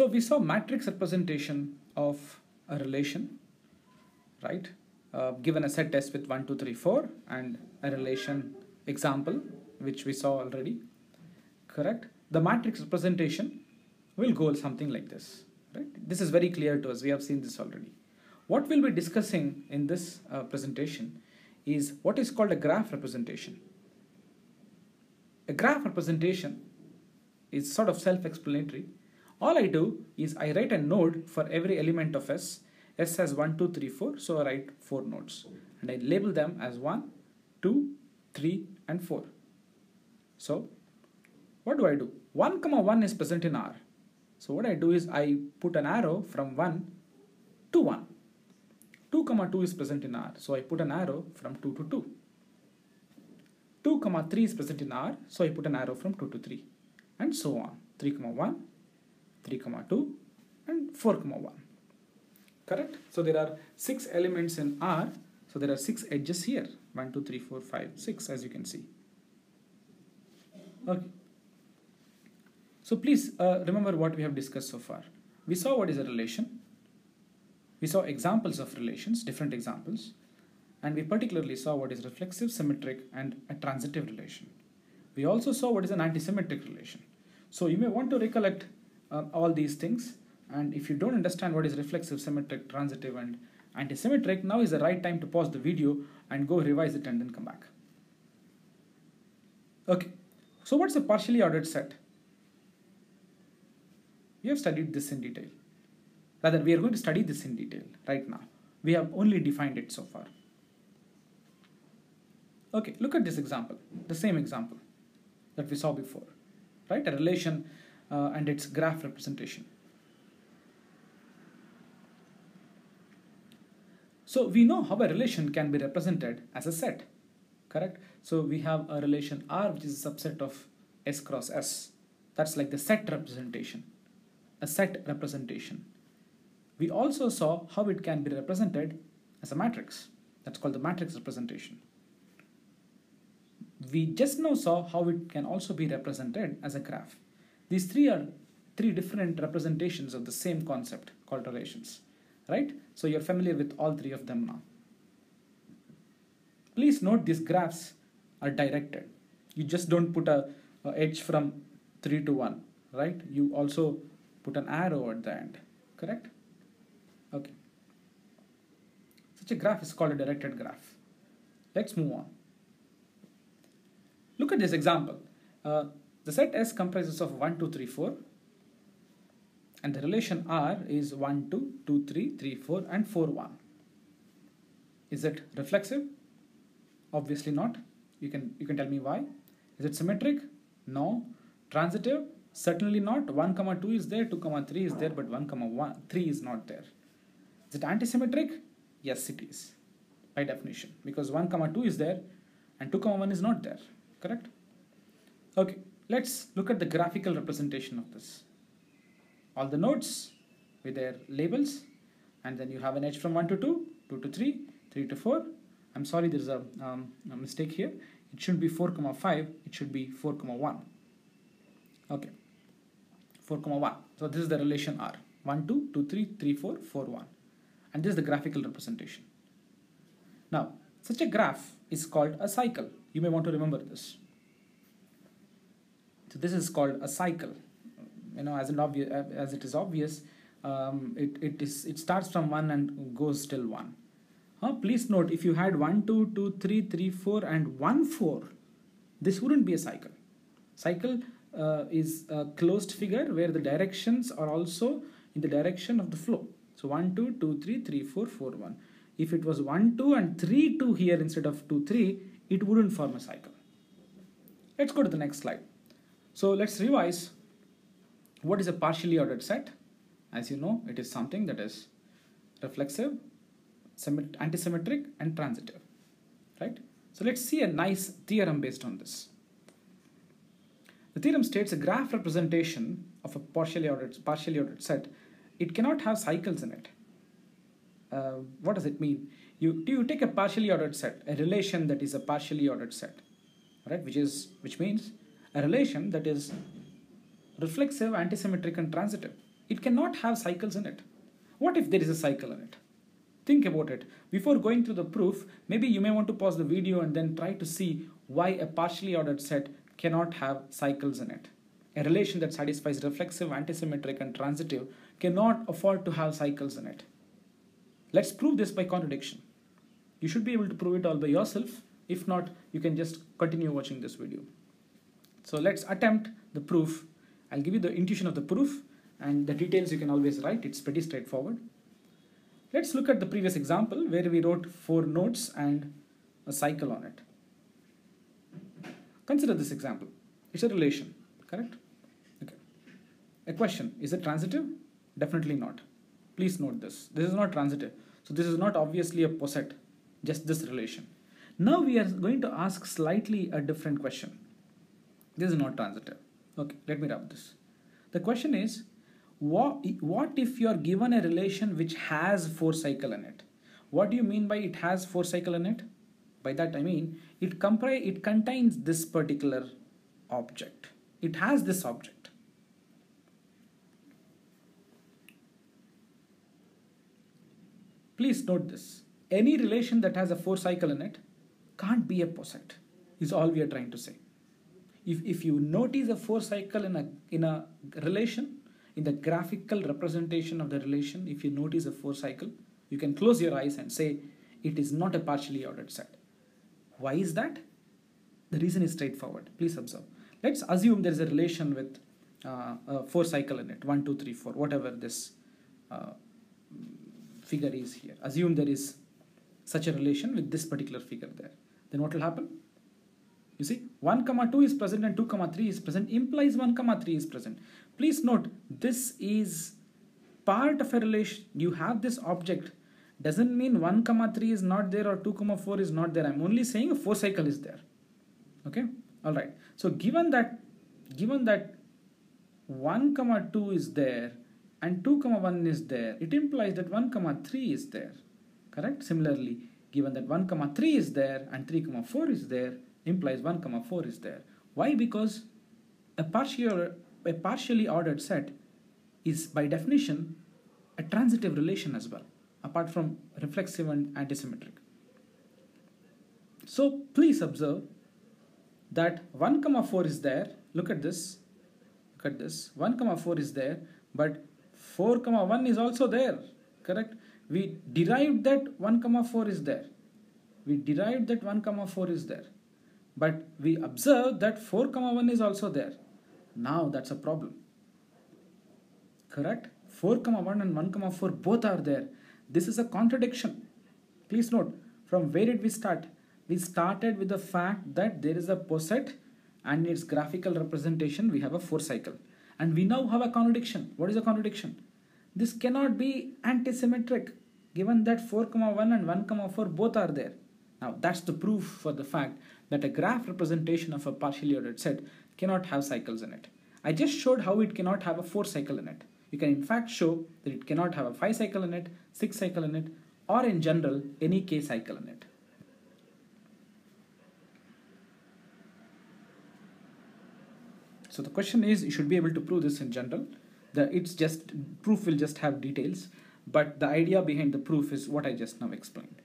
So we saw matrix representation of a relation, right? Uh, given a set S with 1, 2, 3, 4 and a relation example which we saw already, correct? The matrix representation will go something like this, right? This is very clear to us, we have seen this already. What we'll be discussing in this uh, presentation is what is called a graph representation. A graph representation is sort of self-explanatory. All I do is I write a node for every element of S. S has 1, 2, 3, 4, so I write 4 nodes. And I label them as 1, 2, 3 and 4. So what do I do? 1 comma 1 is present in R. So what I do is I put an arrow from 1 to 1. 2 comma 2 is present in R. So I put an arrow from 2 to 2. 2 comma 3 is present in R. So I put an arrow from 2 to 3 and so on 3 comma 1 3 comma 2 and 4 comma 1 correct? So there are six elements in R. So there are six edges here. 1 2 3 4 5 6 as you can see. Okay. So please uh, remember what we have discussed so far. We saw what is a relation. We saw examples of relations different examples. And we particularly saw what is reflexive symmetric and a transitive relation. We also saw what is an antisymmetric relation. So you may want to recollect uh, all these things. And if you don't understand what is reflexive, symmetric, transitive, and antisymmetric, now is the right time to pause the video and go revise it and then come back. Okay, so what's a partially ordered set? We have studied this in detail. Rather, we are going to study this in detail right now. We have only defined it so far. Okay, look at this example, the same example that we saw before right? A relation uh, and its graph representation. So we know how a relation can be represented as a set, correct? So we have a relation R which is a subset of S cross S. That's like the set representation, a set representation. We also saw how it can be represented as a matrix. That's called the matrix representation we just now saw how it can also be represented as a graph. These three are three different representations of the same concept called relations, right? So you're familiar with all three of them now. Please note these graphs are directed. You just don't put a, a edge from 3 to 1, right? You also put an arrow at the end, correct? Okay. Such a graph is called a directed graph. Let's move on. Look at this example. Uh, the set S comprises of 1, 2, 3, 4 and the relation R is 1, 2, 2, 3, 3, 4 and 4, 1. Is it reflexive? Obviously not. You can, you can tell me why. Is it symmetric? No. Transitive? Certainly not. 1, comma 2 is there, 2, comma 3 is there, but 1, comma 1, 3 is not there. Is it antisymmetric? Yes, it is by definition because 1, comma 2 is there and 2, comma 1 is not there correct? Okay, let's look at the graphical representation of this. All the nodes with their labels and then you have an edge from 1 to 2, 2 to 3, 3 to 4. I'm sorry there's a, um, a mistake here. It shouldn't be 4 comma 5, it should be 4 comma 1. Okay, 4 comma 1. So this is the relation R. 1, 2, 2, 3, 3, 4, 4, 1. And this is the graphical representation. Now, such a graph is called a cycle. You may want to remember this. So this is called a cycle. You know, as an obvious as it is obvious, um, it, it is it starts from one and goes till one. Huh? Please note if you had 1, 2, 2, 3, 3, 4 and 1, 4, this wouldn't be a cycle. Cycle uh, is a closed figure where the directions are also in the direction of the flow. So 1, 2, 2, 3, 3, 4, 4, 1. If it was 1, 2 and 3, 2 here instead of 2, 3, it wouldn't form a cycle. Let's go to the next slide. So let's revise what is a partially ordered set. As you know, it is something that is reflexive, antisymmetric and transitive, right? So let's see a nice theorem based on this. The theorem states a graph representation of a partially ordered, partially ordered set, it cannot have cycles in it. Uh, what does it mean? You, you take a partially ordered set, a relation that is a partially ordered set, right? Which is which means a relation that is reflexive, antisymmetric, and transitive. it cannot have cycles in it. What if there is a cycle in it? Think about it. Before going through the proof, maybe you may want to pause the video and then try to see why a partially ordered set cannot have cycles in it. A relation that satisfies reflexive, antisymmetric, and transitive cannot afford to have cycles in it. Let's prove this by contradiction. You should be able to prove it all by yourself. If not, you can just continue watching this video. So let's attempt the proof. I'll give you the intuition of the proof and the details you can always write. It's pretty straightforward. Let's look at the previous example where we wrote four nodes and a cycle on it. Consider this example. It's a relation, correct? Okay. A question, is it transitive? Definitely not. Please note this. This is not transitive. So this is not obviously a poset, just this relation. Now we are going to ask slightly a different question. This is not transitive. Okay, let me wrap this. The question is, what, what if you are given a relation which has four cycle in it? What do you mean by it has four cycle in it? By that I mean it comprise it contains this particular object. It has this object. Please note this. Any relation that has a four cycle in it can't be a poset is all we are trying to say. If, if you notice a four cycle in a, in a relation, in the graphical representation of the relation, if you notice a four cycle, you can close your eyes and say it is not a partially ordered set. Why is that? The reason is straightforward. Please observe. Let's assume there is a relation with uh, a four cycle in it, one, two, three, four, whatever this uh, figure is here. Assume there is such a relation with this particular figure there. Then what will happen? You see, 1 comma 2 is present and 2 comma 3 is present implies 1 comma 3 is present. Please note, this is part of a relation. You have this object. Doesn't mean 1 comma 3 is not there or 2 comma 4 is not there. I'm only saying a 4 cycle is there. Okay, all right. So given that, given that 1 comma 2 is there and 2 comma 1 is there, it implies that 1 comma 3 is there. Correct? Similarly, given that 1 comma 3 is there and 3 comma 4 is there, implies 1 comma 4 is there. Why? Because a partial a partially ordered set is by definition a transitive relation as well, apart from reflexive and antisymmetric. So please observe that 1 comma 4 is there. Look at this. Look at this. 1 comma 4 is there, but 4 comma 1 is also there. Correct? We derived that 1 comma 4 is there. We derived that 1 comma 4 is there. But we observe that 4 comma 1 is also there. Now that's a problem. Correct? 4 comma 1 and 1 comma 4 both are there. This is a contradiction. Please note, from where did we start? We started with the fact that there is a poset and its graphical representation, we have a 4 cycle. And we now have a contradiction. What is a contradiction? This cannot be antisymmetric given that 4 comma 1 and 1 comma 4 both are there. Now that's the proof for the fact that a graph representation of a partially ordered set cannot have cycles in it. I just showed how it cannot have a 4 cycle in it. You can in fact show that it cannot have a 5 cycle in it, 6 cycle in it, or in general any k cycle in it. So the question is you should be able to prove this in general. The it's just proof will just have details, but the idea behind the proof is what I just now explained.